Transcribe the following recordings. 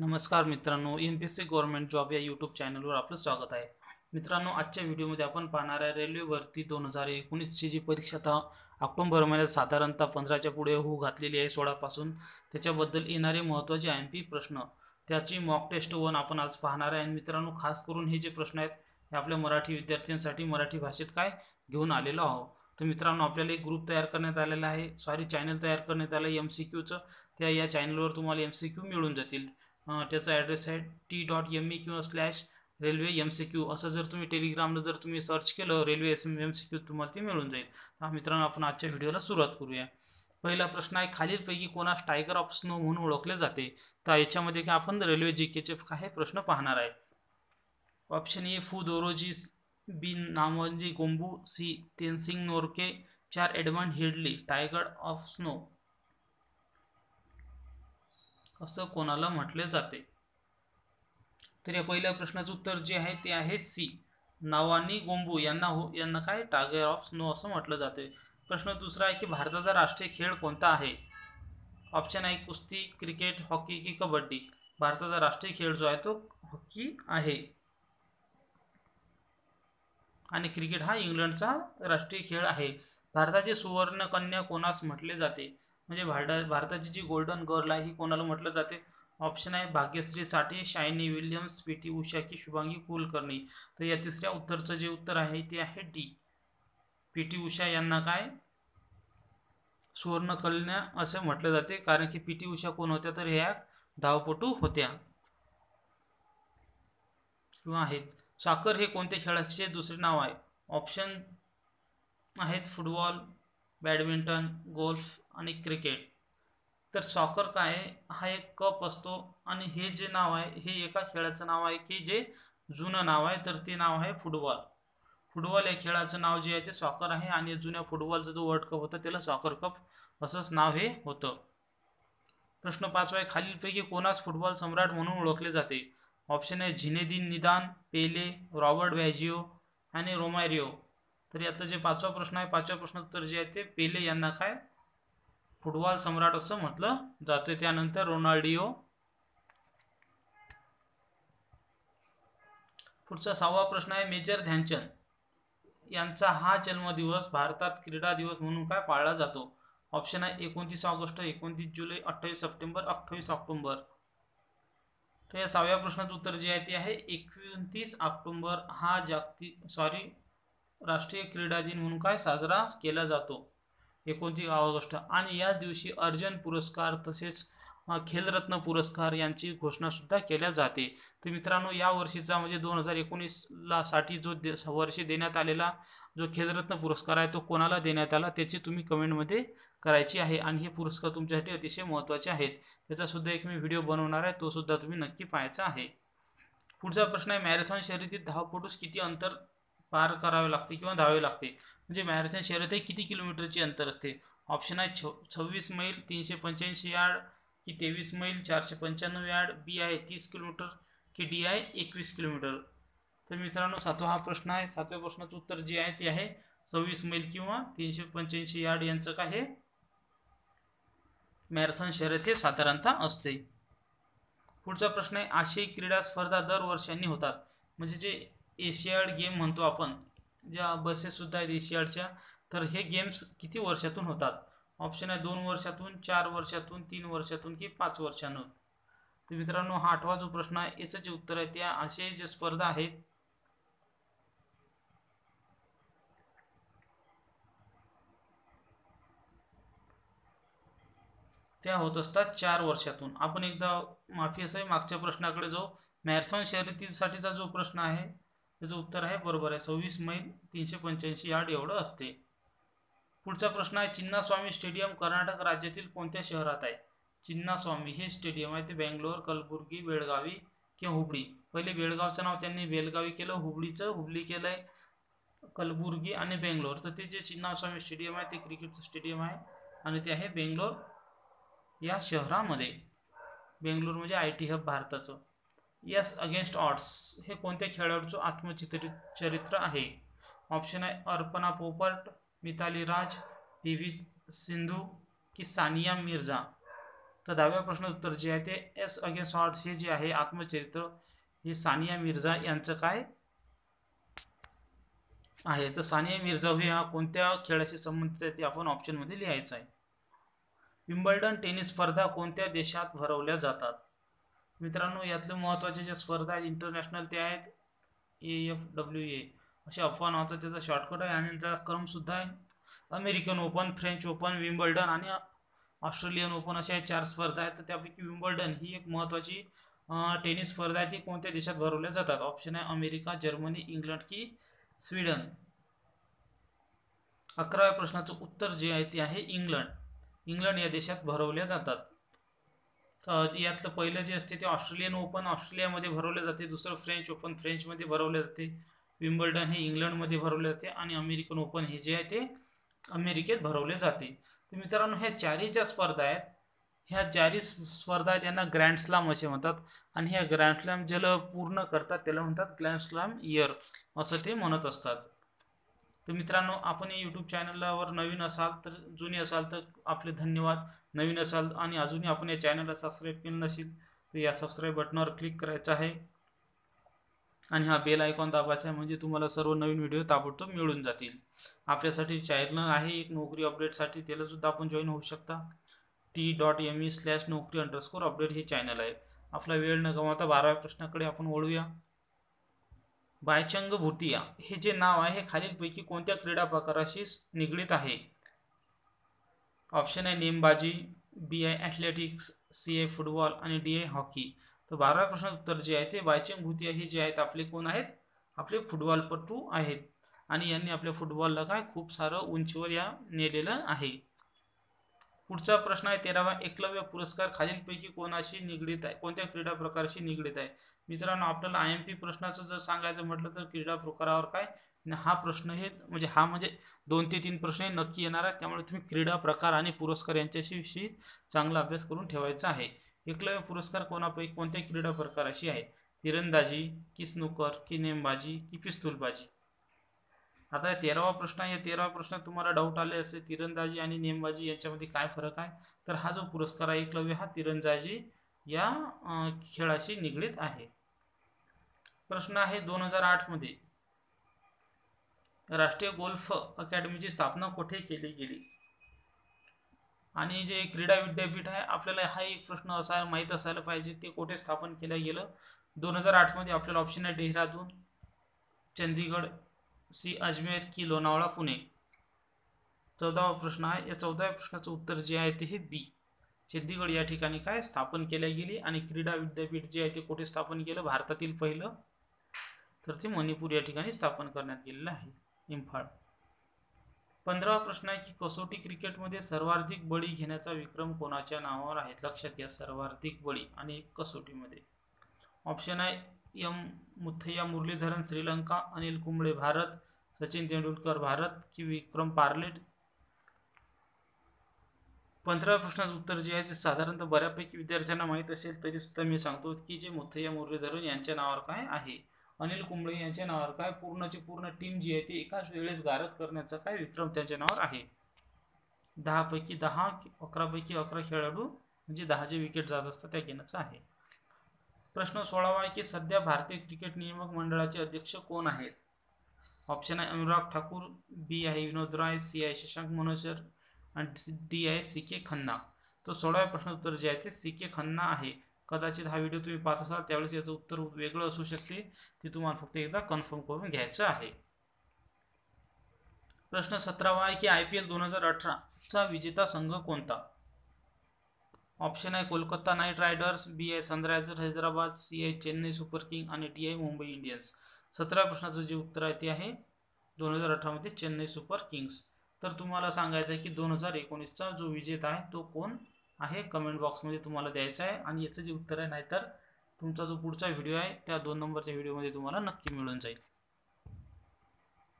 नमस्कार मित्रांनो M P S C government job या यूट्यूब चॅनलवर आपलं स्वागत आहे. मित्रांनो आजच्या व्हिडिओमध्ये आपण पाहणार आहे रेल्वे भरती दोन हजार एकोणीसची जी परीक्षा आता ऑक्टोबर महिन्यात साधारणतः पंधराच्या पुढे होऊ घातलेली आहे सोळापासून. त्याच्याबद्दल येणारे महत्त्वाचे एम पी प्रश्न. त्याची मॉक टेस्ट वन आपण आज पाहणार आहे. आणि मित्रांनो खास करून हे जे प्रश्न आहेत हे आपल्या मराठी विद्यार्थ्यांसाठी मराठी भाषेत काय घेऊन आलेलो आहोत. तर मित्रांनो आपल्याला एक ग्रुप तयार करण्यात आलेला आहे. सॉरी चॅनल तयार करण्यात आलं आहे एम सी क्यूचं त्या या चॅनलवर तुम्हाला एम सी क्यू मिळून जातील. त्याचा ॲड्रेस आहे टी डॉट एम ई किंवा slash railway M C Q असं जर तुम्ही टेलिग्रामला जर तुम्ही सर्च केलं railway S M M C Q तुम्हाला ते मिळून जाईल. हा मित्रांनो आपण आजच्या व्हिडिओला सुरुवात करूया. पहिला प्रश्न आहे खालीलपैकी कोणास टायगर ऑफ स्नो म्हणून ओळखले जाते? तर याच्यामध्ये काय आपण रेल्वे जी केचे काही प्रश्न पाहणार आहे. Option A Phu Dorjee B Nawang Gombu C Tenzing Norgay चार Edmund Hillary tiger of snow असं कोणाला म्हटले जाते. तर या पहिल्या प्रश्नाचं उत्तर जे आहे ते आहे सी नावानी गोंबू यांना हो यांना काय? टायगर ऑफ स्नो असं म्हटलं जाते. प्रश्न दुसरा आहे की भारताचा राष्ट्रीय खेळ कोणता आहे? ऑप्शन आहे कुस्ती क्रिकेट हॉकी की कबड्डी. भारताचा राष्ट्रीय खेळ जो आहे तो हॉकी आहे. आणि क्रिकेट हा इंग्लंडचा राष्ट्रीय खेळ आहे. भारताचे सुवर्णकन्या कोणास म्हटले जाते? म्हणजे भारता भारताची जी गोल्डन गर्ल आहे ही कोणाला म्हटलं जाते? ऑप्शन आहे Bhagyashree Sathe Shiny Williams P T Usha की शुभांगी कुलकर्णी. तर या तिसऱ्या उत्तरचं जे उत्तर आहे ते आहे डी. पी टी उषा यांना काय? सुवर्ण असं म्हटलं जाते. कारण की पी टी उषा कोण होत्या? तर ह्या धावपटू होत्या. किंवा आहेत. साखर हे कोणत्या खेळाचे दुसरे नाव आहे? ऑप्शन आहेत फुटबॉल बॅडमिंटन गोल्फ आणि क्रिकेट. तर सॉकर काय आहे? हा एक कप असतो आणि हे जे नाव आहे हे एका खेळाचं नाव आहे की जे जुनं नाव आहे. तर ते नाव आहे फुटबॉल फुटबॉल या खेळाचं नाव जे आहे ते सॉकर आहे आणि जुन्या फुटबॉलचा जो वर्ल्ड कप होता त्याला सॉकर कप असंच नाव हे होतं. प्रश्न पाचवा आहे खालीलपैकी कोणास फुटबॉल सम्राट म्हणून ओळखले जाते? ऑप्शन आहे झिनेदिन निदान पेले रॉबर्ट व्हॅजिओ आणि रोमॅरिओ. तर यातलं जे पाचवा प्रश्न आहे पाचव्या प्रश्न उत्तर जे आहे ते पेले यांना काय? फुटबॉल सम्राट असं म्हटलं जातं त्यानंतर रोनाल्डिओ. पुढचा सहावा प्रश्न आहे मेजर ध्यानचंद. यांचा हा जन्मदिवस भारतात क्रीडा दिवस म्हणून काय पाळला जातो? ऑप्शन आहे एकोणतीस ऑगस्ट एकोणतीस जुलै अठ्ठावीस सप्टेंबर अठ्ठावीस ऑक्टोंबर. तर या सहाव्या प्रश्नाचं उत्तर जे आहे ते आहे एकोणतीस ऑक्टोंबर. हा जागतिक सॉरी राष्ट्रीय क्रीडा दिन म्हणून काय साजरा केला जातो? एकोणतीस ऑगस्ट. आणि याच दिवशी अर्जुन पुरस्कार तसेच खेलरत्न पुरस्कार यांची घोषणासुद्धा केल्या जाते. तर मित्रांनो या वर्षीचा म्हणजे दोन हजार एकोणीसला साठी जो दे वर्षी देण्यात आलेला जो खेलरत्न पुरस्कार आहे तो कोणाला देण्यात आला त्याची तुम्ही कमेंटमध्ये करायची आहे. आणि हे पुरस्कार तुमच्यासाठी अतिशय महत्त्वाचे आहेत. त्याचासुद्धा एक मी व्हिडिओ बनवणार आहे तो सुद्धा तुम्ही नक्की पाहायचा आहे. पुढचा प्रश्न आहे मॅरेथॉन शर्यतीत धावपटूस किती अंतर पार करावे लागते किंवा धावावे लागते. म्हणजे मॅरेथॉन शर्यत हे किती किलोमीटरची अंतर असते? ऑप्शन आहे छ सव्वीस मैल तीनशे पंच्याऐंशी यार्ड की तेवीस मैल चारशे पंच्याण्णव यार्ड बी आहे तीस किलोमीटर की डी आहे एकवीस किलोमीटर. तर मित्रांनो सातवा हा प्रश्न आहे. सातव्या प्रश्नाचं उत्तर जे आहे ते आहे सव्वीस मैल किंवा तीनशे पंच्याऐंशी यार्ड यांचं काय हे मॅरेथॉन शर्यत हे साधारणतः असते. पुढचा प्रश्न आहे आशियाई क्रीडा स्पर्धा दर वर्षांनी होतात. म्हणजे जे एशियाड गेम म्हणतो आपण. ज्या बसेससुद्धा आहेत एशियाडच्या तर हे गेम्स किती वर्षातून होतात? ऑप्शन आहे दोन वर्षातून चार वर्षातून तीन वर्षातून की पाच वर्षांतून तर मित्रांनो हा आठवा जो प्रश्न आहे याचं जे उत्तर आहे. त्या असे ज्या स्पर्धा आहेत त्या होत असतात चार वर्षातून. आपण एकदा माफी असं आहे मागच्या प्रश्नाकडे जाऊ. मॅरेथॉन शर्यतीसाठीचा जो प्रश्न आहे त्याचं उत्तर आहे बरोबर आहे. सव्वीस मैल तीनशे पंच्याऐंशी यार्ड एवढं असते. पुढचा प्रश्न आहे चिन्नास्वामी स्टेडियम कर्नाटक राज्यातील कोणत्या शहरात आहे? चिन्नास्वामी हे स्टेडियम आहे ते बेंगलोर कलबुर्गी बेळगावी किंवा हुबळी. पहिले बेळगावचं नाव त्यांनी बेलगावी केलं हुबळीचं हुबळी केलं आहे कलबुर्गी आणि बेंगलोर. तर ते जे चिन्नास्वामी स्टेडियम आहे ते क्रिकेटचं स्टेडियम आहे आणि ते आहे बेंगलोर या शहरामध्ये. बेंगलोर म्हणजे आय टी हब भारताचं. यस अगेन्स्ट ऑट्स हे कोणत्या खेळाडूचं आत्मचित्रित चरित्र आहे? ऑप्शन आहे अर्पणा पोपट मिताली राज पी व्ही सिंधू की सानिया मिर्झा? तर दहाव्या प्रश्नाचं उत्तर जे आहे ते एस अगेन्स्ट ऑट्स हे जे आहे आत्मचरित्र हे सानिया मिर्झा यांचं काय आहे? तर सानिया मिर्झा हे हा कोणत्या खेळाशी संबंधित आहे ते आपण ऑप्शनमध्ये लिहायचं आहे. विम्बल्डन टेनिस स्पर्धा कोणत्या देशात भरवल्या जातात? मित्रांनो यातले महत्त्वाचे ज्या स्पर्धा आहेत इंटरनॅशनल ते आहेत ए एफ डब्ल्यू ए अशा अफवा नावाचा त्याचा शॉर्टकट आहे आणि त्यांचा क्रमसुद्धा आहे. American Open French Open Wimbledon आणि ऑस्ट्रेलियन ओपन अशा चार स्पर्धा आहेत. तर त्यापैकी विम्बल्डन ही एक महत्त्वाची टेनिस स्पर्धा आहे. ती कोणत्या देशात भरवल्या जातात? ऑप्शन आहे अमेरिका जर्मनी इंग्लंड की स्वीडन. अकराव्या प्रश्नाचं उत्तर जे आहे ते आहे इंग्लंड. इंग्लंड या देशात भरवल्या जातात. यातलं पहिलं जे असते ते ऑस्ट्रेलियन ओपन ऑस्ट्रेलियामध्ये भरवले जाते दुसरं फ्रेंच ओपन फ्रेंचमध्ये भरवले जाते विम्बल्डन हे इंग्लंडमध्ये भरवले जाते आणि अमेरिकन ओपन हे जे आहे ते अमेरिकेत भरवले जाते. तर मित्रांनो ह्या चारही ज्या स्पर्धा आहेत ह्या चारही स्पर्धा आहेत यांना ग्रँड स्लॅम असे म्हणतात आणि ह्या ग्रँड स्लॅम ज्याला पूर्ण करतात त्याला म्हणतात ग्रँड स्लॅम इयर असं ते म्हणत असतात. तर मित्रांनो आपण या यूट्यूब चॅनलवर नवीन असाल तर जुने असाल तर आपले धन्यवाद. नवीन असाल आणि अजूनही आपण या चॅनलला सबस्क्राईब केलं नसेल तर या सबस्क्राईब बटनावर क्लिक करायचं आहे. आणि हा बेल आयकॉन दाबायचा आहे म्हणजे तुम्हाला सर्व नवीन व्हिडिओ ताबडतोब मिळून जातील. आपल्यासाठी चॅनल आहे एक नोकरी अपडेटसाठी त्यालासुद्धा आपण जॉईन होऊ शकता. T dot M E slash Naukri underscore update हे चॅनल आहे. आपला वेळ न गमावता बाराव्या प्रश्नाकडे आपण ओळूया बायचंग भुटिया हे जे नाव आहे हे खालीलपैकी कोणत्या क्रीडा प्रकाराशी निगडीत आहे? ऑप्शन आहे नेमबाजी बी आय ॲथलेटिक्स सी आय फुटबॉल आणि डी आय हॉकी. तर बारा प्रश्नाचं उत्तर जे आहे ते बायचंग भुतिया हे जे आहेत आपले कोण आहेत? आपले फुटबॉलपटू आहेत. आणि यांनी आपल्या फुटबॉलला काय? खूप सारं उंचीवर या नेलेलं आहे. पुढचा प्रश्न आहे तेरावा एकलव्य पुरस्कार खालीलपैकी कोणाशी निगडीत आहे? कोणत्या क्रीडा प्रकाराशी निगडीत आहे? मित्रांनो आपल्याला आय एम पी प्रश्नाचं जर सांगायचं म्हटलं तर क्रीडा प्रकारावर काय? हा प्रश्न हे म्हणजे हा म्हणजे दोन ते तीन प्रश्न हे नक्की येणार आहे त्यामुळे तुम्ही क्रीडा प्रकार आणि पुरस्कार यांच्याशी विषयी चांगला अभ्यास करून ठेवायचा आहे. एकलव्य पुरस्कार कोणापैकी कोणत्या क्रीडा प्रकाराशी आहे? तिरंदाजी की स्नूकर की नेमबाजी की पिस्तूलबाजी? आता तेरावा प्रश्न आहे. या तेरावा प्रश्नात तुम्हाला डाऊट आले असे तिरंदाजी आणि नेमबाजी यांच्यामध्ये काय फरक आहे? तर हा जो पुरस्कार आहे एकलव्य हा तिरंदाजी या खेळाशी निगडीत आहे. प्रश्न आहे दोन हजार आठमध्ये राष्ट्रीय गोल्फ अकॅडमीची स्थापना कुठे केली गेली? आणि जे क्रीडा विद्यापीठ आहे आपल्याला हा एक प्रश्न असायला माहीत असायला पाहिजे ते कुठे स्थापन केलं गेलं? दोन हजार आठमध्ये आपल्याला ऑप्शन आहे डेहराडून चंदीगड सी अजमेर की लोणावळा पुणे. चौदावा प्रश्न आहे. या चौदाव्या प्रश्नाचं उत्तर जे आहे ते हे बी. सिद्धीगड या ठिकाणी काय स्थापन केल्या गेली आणि क्रीडा विद्यापीठ जे आहे ते कुठे स्थापन केलं? भारतातील पहिलं. तर ते मणिपूर या ठिकाणी स्थापन करण्यात गेलेलं आहे. इम्फाळ. पंधरावा प्रश्न आहे की कसोटी क्रिकेटमध्ये सर्वाधिक बळी घेण्याचा विक्रम कोणाच्या नावावर आहे? लक्षात घ्या सर्वाधिक बळी आणि कसोटीमध्ये. ऑप्शन आहे एम मुथय्या मुरलीधरन श्रीलंका अनिल कुंबळे भारत सचिन तेंडुलकर भारत की विक्रम पार्लेट. पंधरा प्रश्नाचं उत्तर जे आहे ते साधारणतः बऱ्यापैकी विद्यार्थ्यांना माहीत असेल तरी सुद्धा मी सांगतो की जे मुथय्या मुरलीधरन यांच्या नावावर काय आहे अनिल कुंबळे यांच्या नावावर काय पूर्णची पूर्ण टीम जी आहे ती एकाच वेळेस गारद करण्याचा काय विक्रम त्यांच्या नावावर आहे? दहापैकी दहा अकरापैकी अकरा खेळाडू म्हणजे दहा जे विकेट जात असतात त्या घेण्याचं आहे. प्रश्न सोळावा आहे की सध्या भारतीय क्रिकेट नियामक मंडळाचे अध्यक्ष कोण आहेत? ऑप्शन आहे अनुराग ठाकूर बी आहे विनोद राय सी आहे शशांक मनोजर आणि डी आहे सी के खन्ना. तो सोळाव्या प्रश्न उत्तर जे आहे ते सी के खन्ना आहे. कदाचित हा व्हिडिओ तुम्ही पाहत असाल त्यावेळेस याचं उत्तर वेगळं असू शकते. ते तुम्हाला फक्त एकदा कन्फर्म करून घ्यायचं आहे. प्रश्न सतरावा आहे की आय पी एल दोन हजार अठराचा विजेता संघ कोणता? ऑप्शन आहे कोलकाता नाईट रायडर्स बी आहे सनरायझर हैदराबाद सी आहे चेन्नई सुपर किंग आणि डी आहे मुंबई इंडियन्स. सतरा प्रश्नाचं जे उत्तर आहे ते आहे दोन हजार अठरामध्ये चेन्नई सुपर किंग्स. तर तुम्हाला सांगायचं आहे की दोन हजार एकोणीसचा जो विजेता आहे तो कोण आहे? कमेंट बॉक्समध्ये तुम्हाला द्यायचा आहे आणि याचं जे उत्तर आहे नाहीतर तुमचा जो पुढचा व्हिडिओ आहे त्या दोन नंबरच्या व्हिडिओमध्ये तुम्हाला नक्की मिळून जाईल.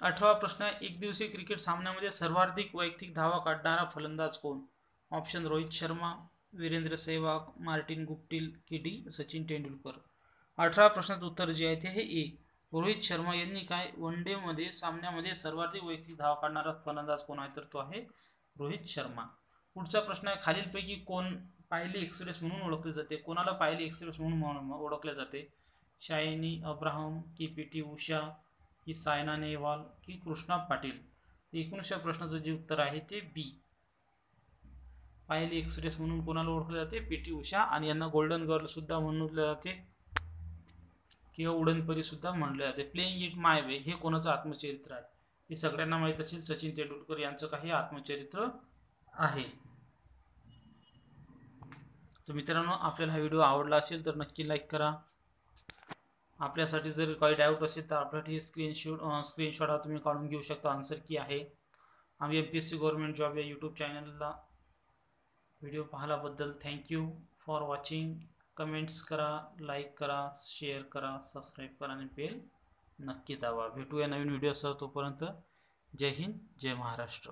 अठरावा प्रश्न आहे एक दिवसीय क्रिकेट सामन्यामध्ये सर्वाधिक वैयक्तिक धावा काढणारा फलंदाज कोण? Option Rohit Sharma Virender Sehwag Martin Guptill किडी डी सचिन तेंडुलकर. अठरा प्रश्नाचं उत्तर जे आहे ते हे ए. रोहित शर्मा यांनी काय वन डेमध्ये सामन्यामध्ये सर्वाधिक वैयक्तिक धाव काढणारा फलंदाज कोण आहे? तर तो आहे रोहित शर्मा. पुढचा प्रश्न आहे खालीलपैकी कोण पायली एक्सप्रेस म्हणून ओळखले जाते? कोणाला पायली एक्सप्रेस म्हणून ओळखले जाते? शायनी अब्राहम की पी टी उषा की सायना नेहवाल की कृष्णा पाटील? एकोणीसच्या प्रश्नाचं जे उत्तर आहे ते बी. पायली एक्सप्रेस म्हणून कोणाला ओळखले जाते? P T Usha. आणि यांना गोल्डन गर्ल सुद्धा म्हणले जाते. किंवा उडनपरी सुद्धा म्हणले जाते. प्लेईंग इट माय वे हे कोणाचं आत्मचरित्र आहे? हे सगळ्यांना माहीत असेल. सचिन तेंडुलकर यांचं काही आत्मचरित्र आहे. तर मित्रांनो आपल्याला हा व्हिडिओ आवडला असेल तर नक्की लाईक करा. आपल्यासाठी जर काही डाऊट असेल तर आपल्यासाठी स्क्रीनशॉट स्क्रीनशॉट हा तुम्ही काढून घेऊ शकता. आन्सर की आहे. आम्ही M P S C government job या यूट्यूब चॅनलला व्हिडिओ पाहिल्याबद्दल thank you for watching comments करा लाईक करा शेअर करा सबस्क्राईब करा आणि बेल नक्की दाबा. भेटूया नवीन व्हिडिओसह तोपर्यंत. जय हिंद जय महाराष्ट्र.